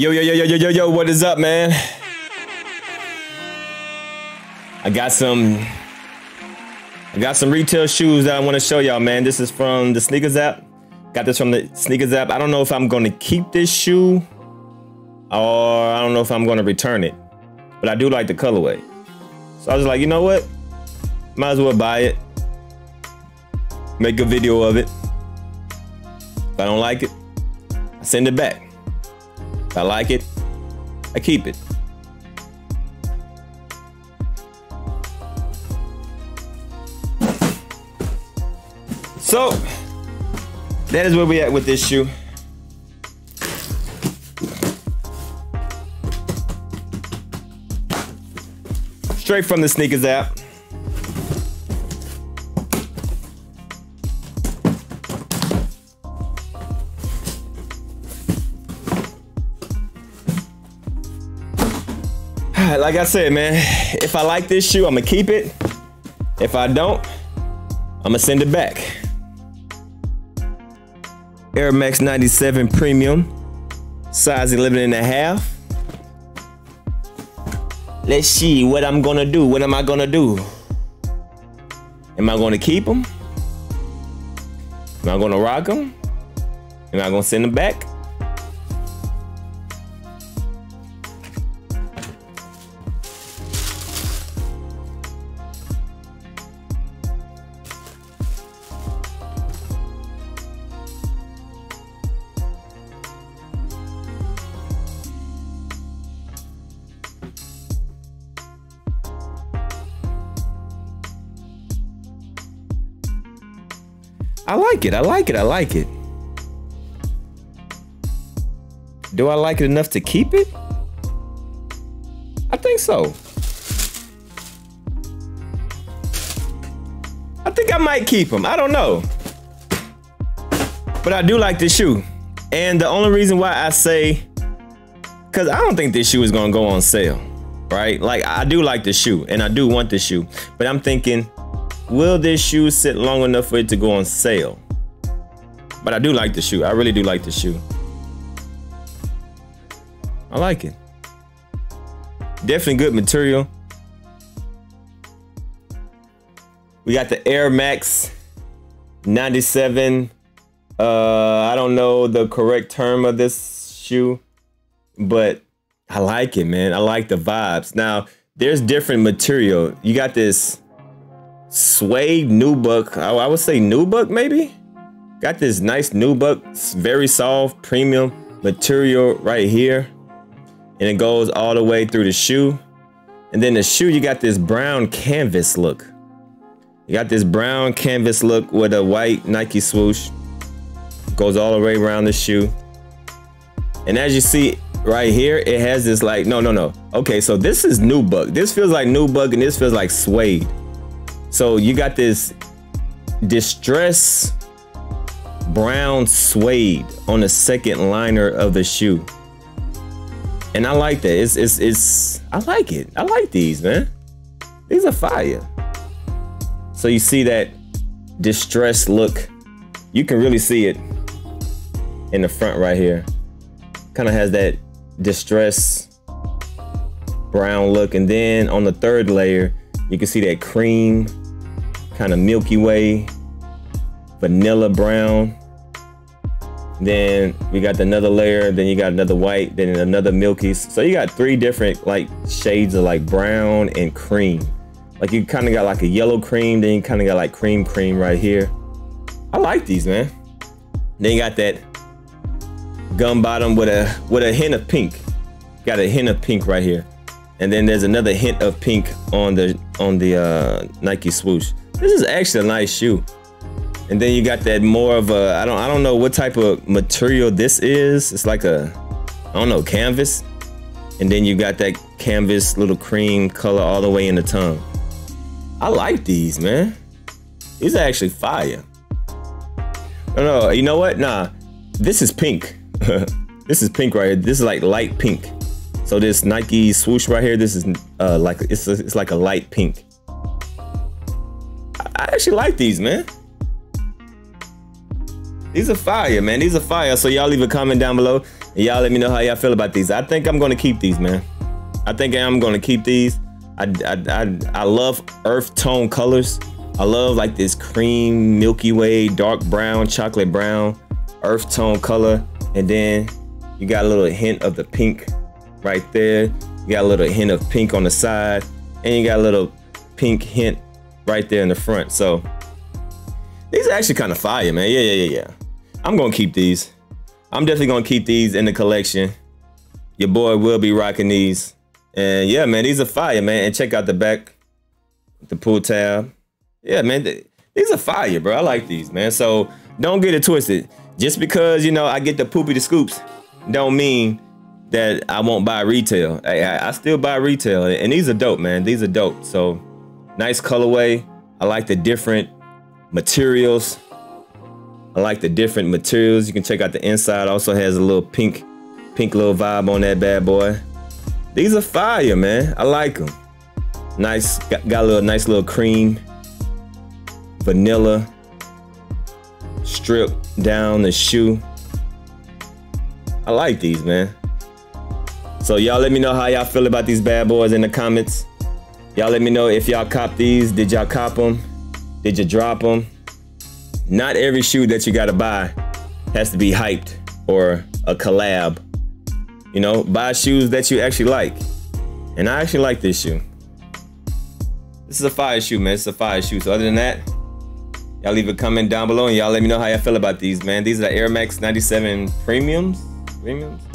Yo, yo, yo, yo, yo, yo, yo, what is up, man? I got some I got some retail shoes that I want to show y'all, man. This is from the sneakers app. Got this from the sneakers app. I don't know if I'm going to keep this shoe or I don't know if I'm going to return it, but I do like the colorway. So I was like, you know what? Might as well buy it. Make a video of it. If I don't like it, I send it back. I like it, I keep it. So, that is where we at with this shoe. Straight from the sneakers app. Like I said, man, if I like this shoe, I'm gonna keep it. If I don't, I'm gonna send it back. Air Max 97 Premium, size 11 and a half. Let's see what I'm gonna do. What am I gonna do? Am I gonna keep them? Am I gonna rock them? Am I gonna send them back? I like it. I like it. I like it. Do I like it enough to keep it? I think so. I think I might keep them. I don't know. But I do like this shoe. And the only reason why I say, because I don't think this shoe is going to go on sale, right? Like, I do like the shoe and I do want the shoe. But I'm thinking, will this shoe sit long enough for it to go on sale? But I do like the shoe. I really do like the shoe. I like it. Definitely good material. We got the Air Max 97. Uh, I don't know the correct term of this shoe, but I like it, man. I like the vibes. Now, there's different material. You got this suede nubuck. I, I would say new nubuck maybe. Got this nice new nubuck, very soft, premium material right here. And it goes all the way through the shoe. And then the shoe, you got this brown canvas look. You got this brown canvas look with a white Nike swoosh. Goes all the way around the shoe. And as you see right here, it has this like, no, no, no. Okay, so this is new nubuck. This feels like new nubuck and this feels like suede. So you got this distress brown suede on the second liner of the shoe. And I like that. It's it's it's I like it. I like these, man. These are fire. So you see that distressed look. You can really see it in the front right here. Kind of has that distress brown look. And then on the third layer, you can see that cream, kind of Milky Way, vanilla brown. Then we got another layer, then you got another white, then another milky. So you got three different like shades of like brown and cream. Like you kind of got like a yellow cream, then you kind of got like cream cream right here. I like these, man. Then you got that gum bottom with a with a hint of pink. Got a hint of pink right here. And then there's another hint of pink on the on the uh, Nike swoosh. This is actually a nice shoe. And then you got that more of a I don't I don't know what type of material this is. It's like a I don't know canvas. And then you got that canvas little cream color all the way in the tongue. I like these, man. These are actually fire. No, no, you know what? Nah, this is pink. this is pink right here. This is like light pink. So this Nike swoosh right here, this is uh, like it's a, it's like a light pink. I actually like these, man. These are fire, man. These are fire. So y'all leave a comment down below. And y'all let me know how y'all feel about these. I think I'm gonna keep these, man. I think I'm gonna keep these. I, I, I, I love earth tone colors. I love like this cream, Milky Way, dark brown, chocolate brown, earth tone color. And then you got a little hint of the pink right there. You got a little hint of pink on the side. And you got a little pink hint right there in the front. So these are actually kind of fire, man. Yeah, yeah, yeah, yeah. I'm gonna keep these. I'm definitely gonna keep these in the collection. Your boy will be rocking these. And yeah, man, these are fire, man. And check out the back, the pull tab. Yeah, man, these are fire, bro. I like these, man. So don't get it twisted. Just because, you know, I get the poopy the scoops, don't mean that I won't buy retail. I, I still buy retail. And these are dope, man. These are dope. So nice colorway. I like the different materials. I like the different materials. You can check out the inside. Also has a little pink, pink little vibe on that bad boy. These are fire, man. I like them. Nice, got, got a little nice little cream, vanilla, strip down the shoe. I like these, man. So y'all let me know how y'all feel about these bad boys in the comments. Y'all let me know if y'all cop these. Did y'all cop them? Did you drop them? Not every shoe that you gotta buy has to be hyped or a collab. You know, buy shoes that you actually like. And I actually like this shoe. This is a fire shoe, man. It's a fire shoe. So other than that, y'all leave a comment down below and y'all let me know how y'all feel about these, man. These are the Air Max 97 Premiums. Premiums?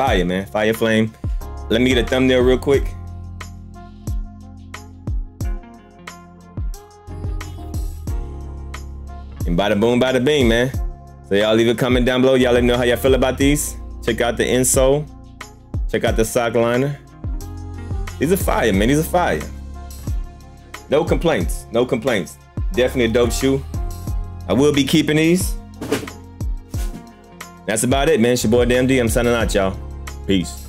Fire, man. Fire flame. Let me get a thumbnail real quick. And bada boom, bada bing, man. So y'all leave a comment down below. Y'all let me know how y'all feel about these. Check out the insole. Check out the sock liner. These are fire, man. These are fire. No complaints. No complaints. Definitely a dope shoe. I will be keeping these. That's about it, man. It's your boy DammnDee. I'm signing out, y'all. Peace.